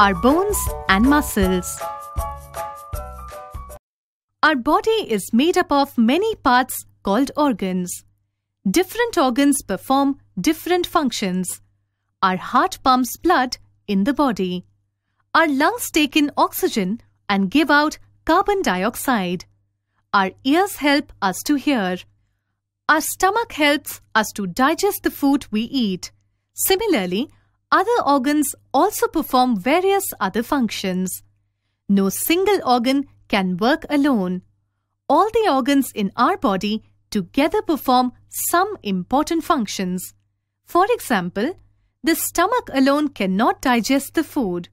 our bones and muscles. Our body is made up of many parts called organs. Different organs perform different functions. Our heart pumps blood in the body. Our lungs take in oxygen and give out carbon dioxide. Our ears help us to hear. Our stomach helps us to digest the food we eat. Similarly, other organs also perform various other functions. No single organ can work alone. All the organs in our body together perform some important functions. For example, the stomach alone cannot digest the food.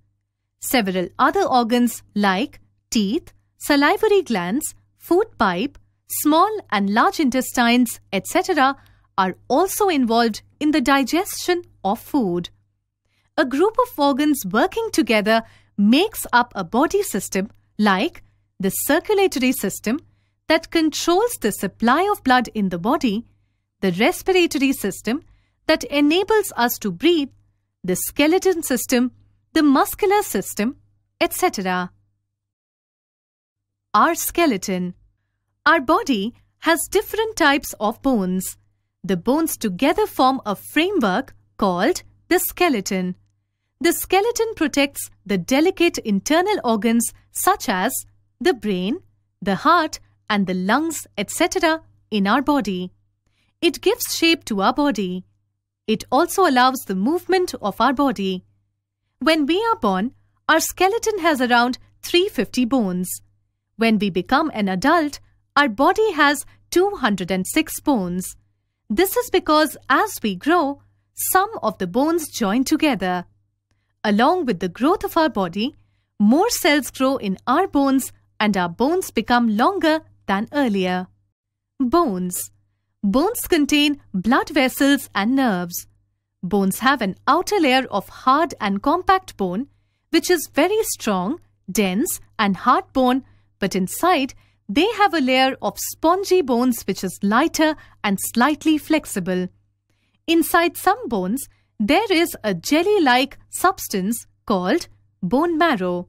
Several other organs like teeth, salivary glands, food pipe, small and large intestines, etc. are also involved in the digestion of food. A group of organs working together makes up a body system like the circulatory system that controls the supply of blood in the body, the respiratory system that enables us to breathe, the skeleton system, the muscular system, etc. Our skeleton. Our body has different types of bones. The bones together form a framework called the skeleton. The skeleton protects the delicate internal organs such as the brain, the heart, and the lungs, etc. in our body. It gives shape to our body. It also allows the movement of our body. When we are born, our skeleton has around 350 bones. When we become an adult, our body has 206 bones. This is because as we grow, some of the bones join together. Along with the growth of our body, more cells grow in our bones and our bones become longer than earlier. Bones. Bones contain blood vessels and nerves. Bones have an outer layer of hard and compact bone, which is very strong, dense, and hard bone, but inside they have a layer of spongy bones which is lighter and slightly flexible. Inside some bones, there is a jelly-like substance called bone marrow.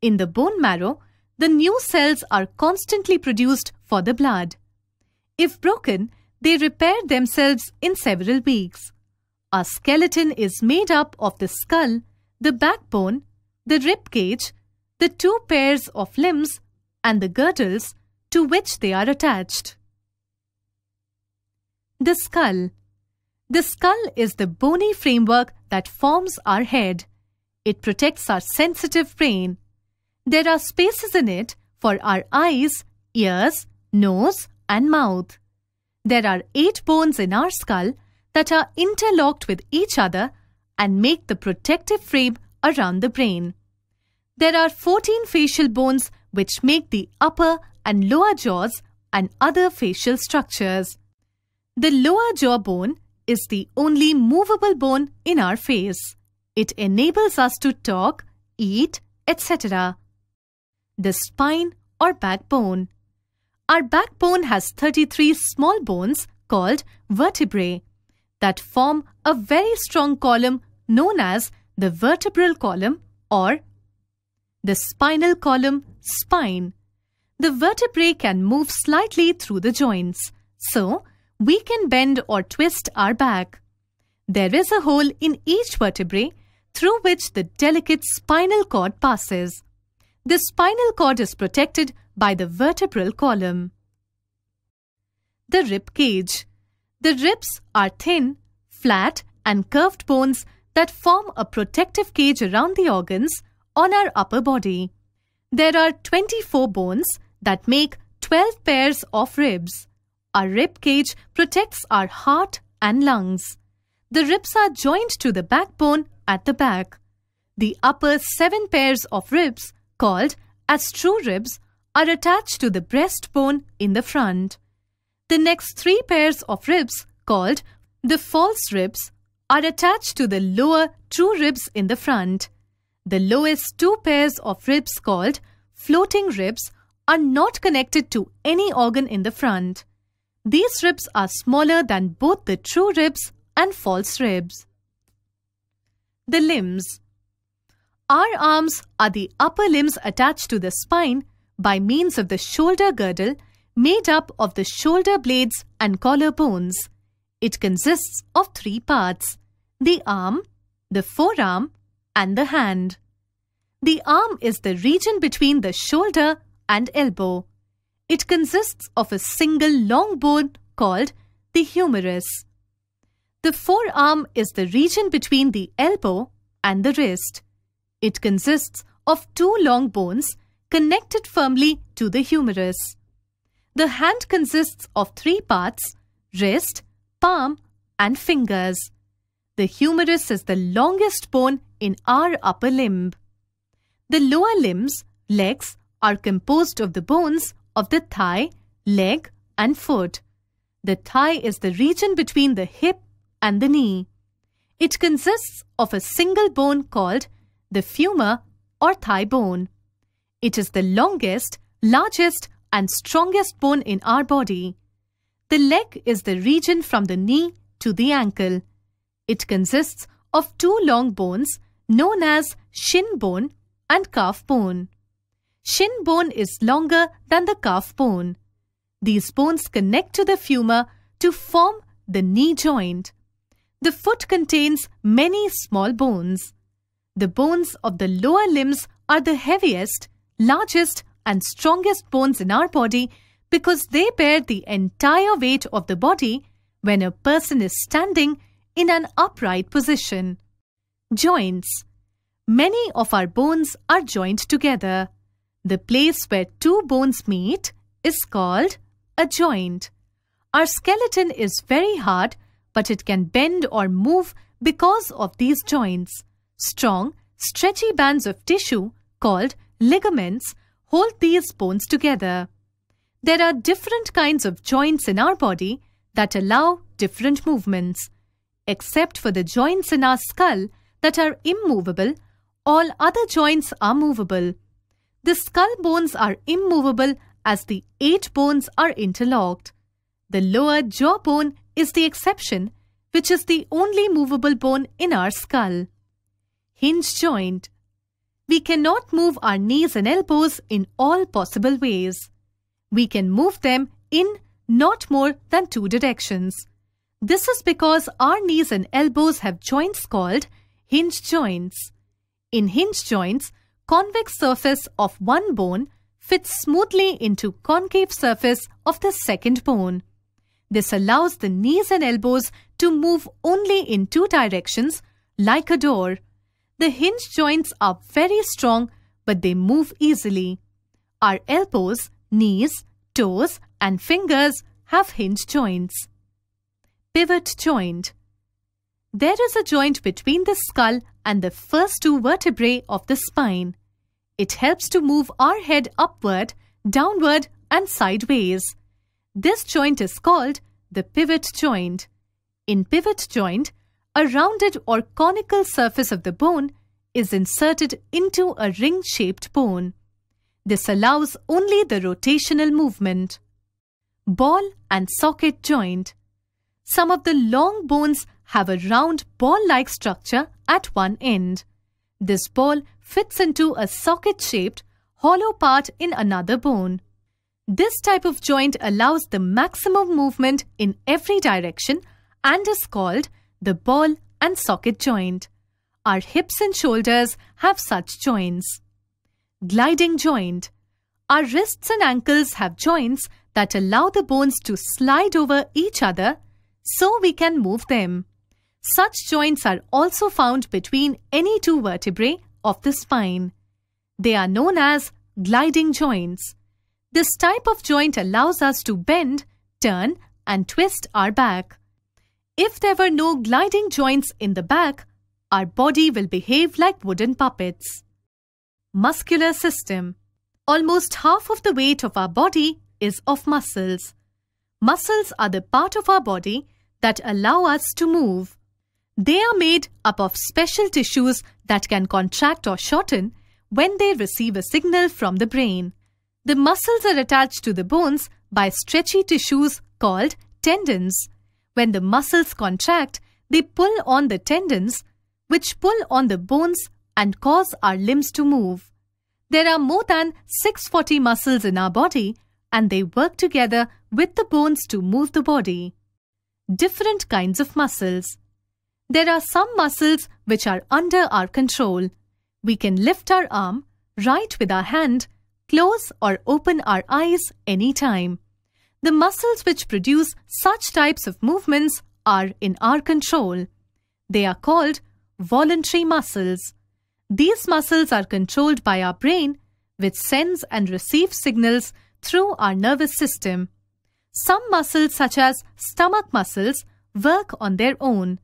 In the bone marrow, the new cells are constantly produced for the blood. If broken, they repair themselves in several weeks. Our skeleton is made up of the skull, the backbone, the rib cage, the two pairs of limbs, and the girdles to which they are attached. The skull the skull is the bony framework that forms our head. It protects our sensitive brain. There are spaces in it for our eyes, ears, nose, and mouth. There are eight bones in our skull that are interlocked with each other and make the protective frame around the brain. There are 14 facial bones which make the upper and lower jaws and other facial structures. The lower jaw bone is the only movable bone in our face. It enables us to talk, eat, etc. The spine or backbone. Our backbone has 33 small bones called vertebrae that form a very strong column known as the vertebral column or the spinal column spine. The vertebrae can move slightly through the joints. So, we can bend or twist our back. There is a hole in each vertebrae through which the delicate spinal cord passes. The spinal cord is protected by the vertebral column. The rib cage. The ribs are thin, flat and curved bones that form a protective cage around the organs on our upper body. There are 24 bones that make 12 pairs of ribs. Our rib cage protects our heart and lungs. The ribs are joined to the backbone at the back. The upper seven pairs of ribs, called as true ribs, are attached to the breastbone in the front. The next three pairs of ribs, called the false ribs, are attached to the lower true ribs in the front. The lowest two pairs of ribs, called floating ribs, are not connected to any organ in the front. These ribs are smaller than both the true ribs and false ribs. The limbs. Our arms are the upper limbs attached to the spine by means of the shoulder girdle made up of the shoulder blades and collar bones. It consists of three parts the arm, the forearm, and the hand. The arm is the region between the shoulder and elbow. It consists of a single long bone called the humerus. The forearm is the region between the elbow and the wrist. It consists of two long bones connected firmly to the humerus. The hand consists of three parts wrist, palm, and fingers. The humerus is the longest bone in our upper limb. The lower limbs, legs, are composed of the bones of the thigh, leg, and foot. The thigh is the region between the hip and the knee. It consists of a single bone called the femur or thigh bone. It is the longest, largest, and strongest bone in our body. The leg is the region from the knee to the ankle. It consists of two long bones known as shin bone and calf bone. Shin bone is longer than the calf bone. These bones connect to the femur to form the knee joint. The foot contains many small bones. The bones of the lower limbs are the heaviest, largest, and strongest bones in our body because they bear the entire weight of the body when a person is standing in an upright position. Joints. Many of our bones are joined together. The place where two bones meet is called a joint. Our skeleton is very hard, but it can bend or move because of these joints. Strong, stretchy bands of tissue called ligaments hold these bones together. There are different kinds of joints in our body that allow different movements. Except for the joints in our skull that are immovable, all other joints are movable. The skull bones are immovable as the eight bones are interlocked. The lower jaw bone is the exception, which is the only movable bone in our skull hinge joint. We cannot move our knees and elbows in all possible ways. We can move them in not more than two directions. This is because our knees and elbows have joints called hinge joints. In hinge joints, convex surface of one bone fits smoothly into concave surface of the second bone. This allows the knees and elbows to move only in two directions like a door. The hinge joints are very strong, but they move easily. Our elbows, knees, toes, and fingers have hinge joints. Pivot joint. There is a joint between the skull and the first two vertebrae of the spine. It helps to move our head upward, downward, and sideways. This joint is called the pivot joint. In pivot joint, a rounded or conical surface of the bone is inserted into a ring-shaped bone. This allows only the rotational movement. Ball and socket joint. Some of the long bones have a round ball-like structure at one end. This ball fits into a socket-shaped hollow part in another bone. This type of joint allows the maximum movement in every direction and is called the ball and socket joint. Our hips and shoulders have such joints. Gliding joint. Our wrists and ankles have joints that allow the bones to slide over each other so we can move them. Such joints are also found between any two vertebrae of the spine. They are known as gliding joints. This type of joint allows us to bend, turn, and twist our back. If there were no gliding joints in the back, our body will behave like wooden puppets. Muscular system. Almost half of the weight of our body is of muscles. Muscles are the part of our body that allow us to move. They are made up of special tissues that can contract or shorten when they receive a signal from the brain. The muscles are attached to the bones by stretchy tissues called tendons. When the muscles contract, they pull on the tendons, which pull on the bones and cause our limbs to move. There are more than 640 muscles in our body and they work together with the bones to move the body. Different kinds of muscles. There are some muscles which are under our control. We can lift our arm, write with our hand, close or open our eyes anytime. The muscles which produce such types of movements are in our control. They are called voluntary muscles. These muscles are controlled by our brain, which sends and receives signals through our nervous system. Some muscles, such as stomach muscles, work on their own.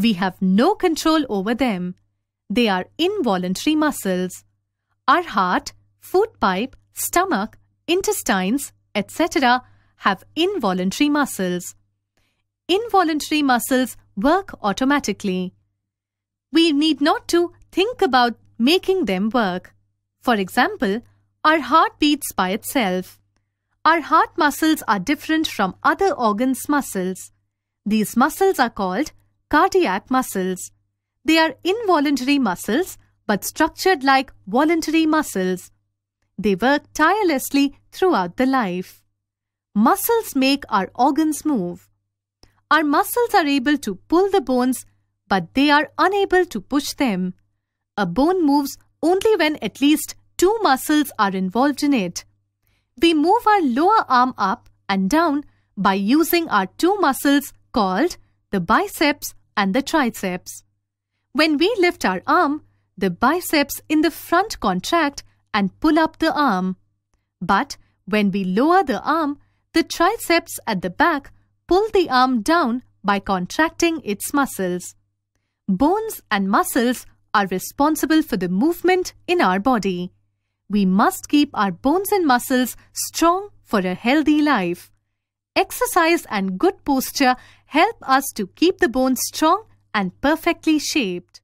We have no control over them. They are involuntary muscles. Our heart, food pipe, stomach, intestines, etc. have involuntary muscles. Involuntary muscles work automatically. We need not to think about making them work. For example, our heart beats by itself. Our heart muscles are different from other organs' muscles. These muscles are called cardiac muscles. They are involuntary muscles but structured like voluntary muscles. They work tirelessly throughout the life. Muscles make our organs move. Our muscles are able to pull the bones, but they are unable to push them. A bone moves only when at least two muscles are involved in it. We move our lower arm up and down by using our two muscles called the biceps and the triceps. When we lift our arm, the biceps in the front contract and pull up the arm. But when we lower the arm, the triceps at the back pull the arm down by contracting its muscles. Bones and muscles are responsible for the movement in our body. We must keep our bones and muscles strong for a healthy life. Exercise and good posture help us to keep the bones strong and perfectly shaped.